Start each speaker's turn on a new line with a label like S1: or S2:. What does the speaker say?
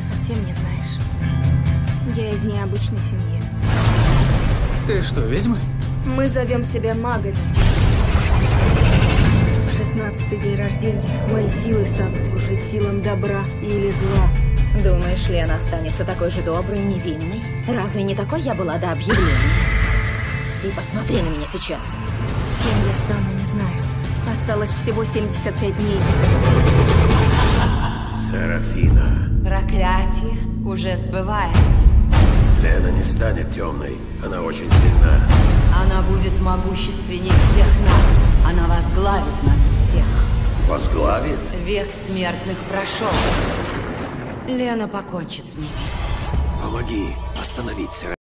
S1: совсем не знаешь. Я из необычной семьи.
S2: Ты что, ведьма?
S1: Мы зовем себя магами. Шестнадцатый день рождения. Мои силы станут служить силам добра или зла.
S3: Думаешь, Лена останется такой же доброй и невинной? Разве не такой я была до объявления? И посмотри на меня сейчас.
S1: Кем я стану, не знаю. Осталось всего 75 дней.
S4: Проклятие уже сбывается.
S5: Лена не станет темной. Она очень сильна.
S4: Она будет могущественнее всех нас. Она возглавит нас всех.
S5: Возглавит?
S4: Век смертных прошел. Лена покончит с ними.
S5: Помоги остановить.